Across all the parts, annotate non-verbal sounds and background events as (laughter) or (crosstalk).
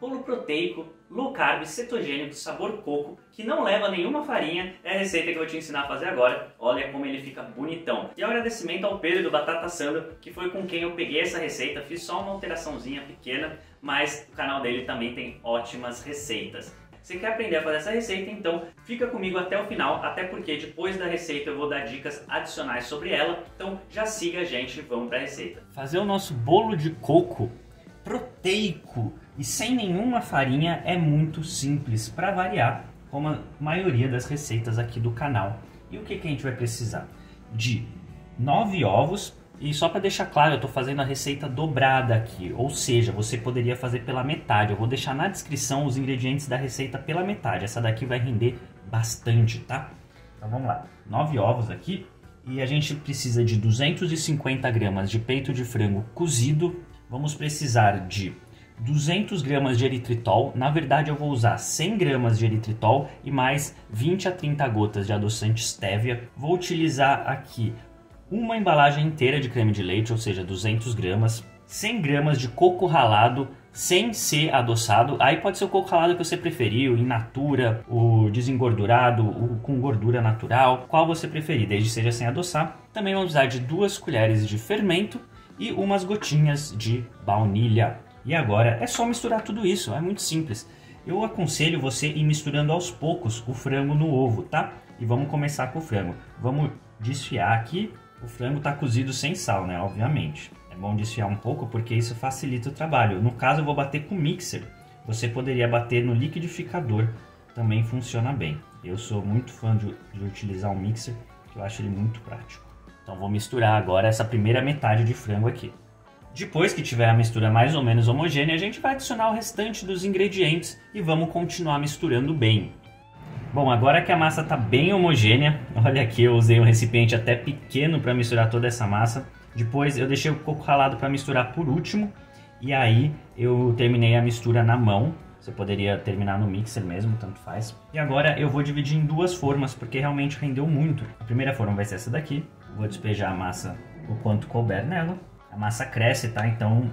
bolo proteico, low carb, cetogênico, sabor coco, que não leva nenhuma farinha, é a receita que eu vou te ensinar a fazer agora. Olha como ele fica bonitão. E agradecimento ao Pedro do Batata Sando, que foi com quem eu peguei essa receita, fiz só uma alteraçãozinha pequena, mas o canal dele também tem ótimas receitas. Você quer aprender a fazer essa receita? Então fica comigo até o final, até porque depois da receita eu vou dar dicas adicionais sobre ela. Então já siga a gente vamos para a receita. Fazer o nosso bolo de coco proteico e sem nenhuma farinha é muito simples para variar, como a maioria das receitas aqui do canal. E o que, que a gente vai precisar? De 9 ovos, e só para deixar claro, eu estou fazendo a receita dobrada aqui, ou seja, você poderia fazer pela metade. Eu vou deixar na descrição os ingredientes da receita pela metade. Essa daqui vai render bastante, tá? Então vamos lá, 9 ovos aqui. E a gente precisa de 250 gramas de peito de frango cozido. Vamos precisar de 200 gramas de eritritol. Na verdade, eu vou usar 100 gramas de eritritol e mais 20 a 30 gotas de adoçante stevia. Vou utilizar aqui uma embalagem inteira de creme de leite, ou seja, 200 gramas, 100 gramas de coco ralado sem ser adoçado. Aí pode ser o coco ralado que você preferir, o in natura, o desengordurado, o com gordura natural, qual você preferir, desde que seja sem adoçar. Também vamos usar de duas colheres de fermento e umas gotinhas de baunilha. E agora é só misturar tudo isso, é muito simples. Eu aconselho você ir misturando aos poucos o frango no ovo, tá? E vamos começar com o frango. Vamos desfiar aqui o frango está cozido sem sal, né? Obviamente. É bom desfiar um pouco porque isso facilita o trabalho. No caso, eu vou bater com mixer. Você poderia bater no liquidificador, também funciona bem. Eu sou muito fã de, de utilizar um mixer, que eu acho ele muito prático. Então vou misturar agora essa primeira metade de frango aqui. Depois que tiver a mistura mais ou menos homogênea, a gente vai adicionar o restante dos ingredientes e vamos continuar misturando bem. Bom, agora que a massa está bem homogênea, (laughs) olha aqui, eu usei um recipiente até pequeno para misturar toda essa massa. Depois eu deixei o coco ralado para misturar por último. E aí eu terminei a mistura na mão. Você poderia terminar no mixer mesmo, tanto faz. E agora eu vou dividir em duas formas, porque realmente rendeu muito. A primeira forma vai ser essa daqui. Vou despejar a massa o quanto couber nela. A massa cresce, tá? Então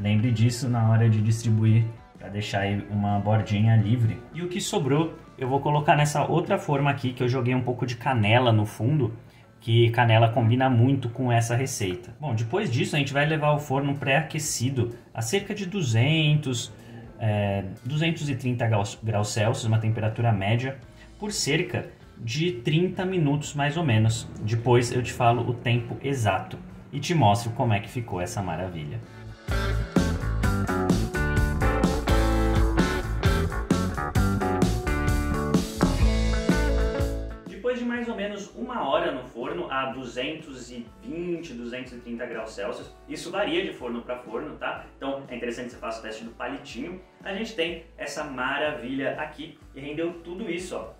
lembre disso na hora de distribuir para deixar aí uma bordinha livre. E o que sobrou eu vou colocar nessa outra forma aqui que eu joguei um pouco de canela no fundo, que canela combina muito com essa receita. Bom, depois disso a gente vai levar o forno pré-aquecido a cerca de 200, é, 230 graus, graus Celsius, uma temperatura média, por cerca de 30 minutos mais ou menos. Depois eu te falo o tempo exato e te mostro como é que ficou essa maravilha. uma hora no forno a 220, 230 graus Celsius. Isso varia de forno para forno, tá? Então é interessante que você faça o teste do palitinho. A gente tem essa maravilha aqui e rendeu tudo isso, ó.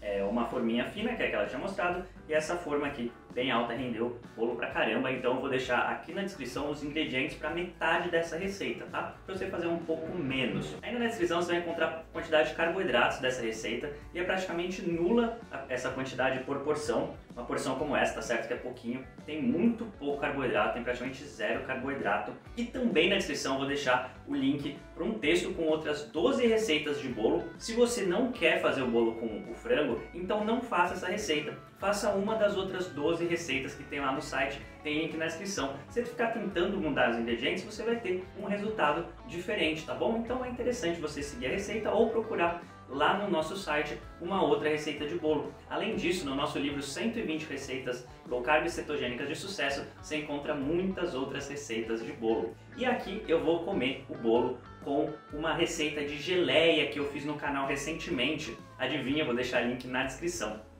É uma forminha fina, que é aquela que eu tinha mostrado, e essa forma aqui bem alta, rendeu bolo pra caramba, então eu vou deixar aqui na descrição os ingredientes para metade dessa receita, tá? Para você fazer um pouco menos. Ainda na descrição você vai encontrar a quantidade de carboidratos dessa receita e é praticamente nula essa quantidade por porção. Uma porção como essa, tá certo que é pouquinho, tem muito pouco carboidrato, tem praticamente zero carboidrato. E também na descrição eu vou deixar o link para um texto com outras 12 receitas de bolo. Se você não quer fazer o bolo com o frango, então não faça essa receita faça uma das outras 12 receitas que tem lá no site, tem link na descrição. Se você ficar tentando mudar os ingredientes, você vai ter um resultado diferente, tá bom? Então é interessante você seguir a receita ou procurar lá no nosso site uma outra receita de bolo. Além disso, no nosso livro 120 receitas low carb cetogênicas de sucesso, você encontra muitas outras receitas de bolo. E aqui eu vou comer o bolo com uma receita de geleia que eu fiz no canal recentemente. Adivinha, vou deixar link na descrição.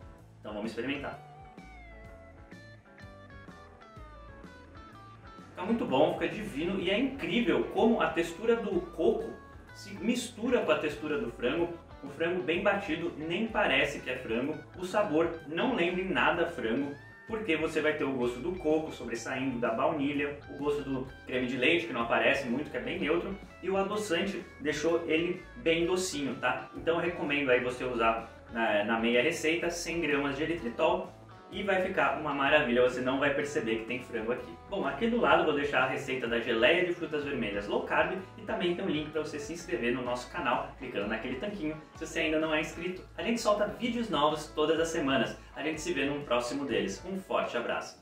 Então vamos experimentar. Fica muito bom, fica divino e é incrível como a textura do coco se mistura com a textura do frango. O frango bem batido nem parece que é frango. O sabor não lembra em nada frango, porque você vai ter o gosto do coco sobressaindo da baunilha, o gosto do creme de leite, que não aparece muito, que é bem neutro, e o adoçante deixou ele bem docinho, tá? Então recomendo aí você usar na, na meia receita 100 gramas de eritritol e vai ficar uma maravilha, você não vai perceber que tem frango aqui. Bom, aqui do lado vou deixar a receita da geleia de frutas vermelhas low carb e também tem um link para você se inscrever no nosso canal, clicando naquele tanquinho, se você ainda não é inscrito. A gente solta vídeos novos todas as semanas, a gente se vê num próximo deles. Um forte abraço!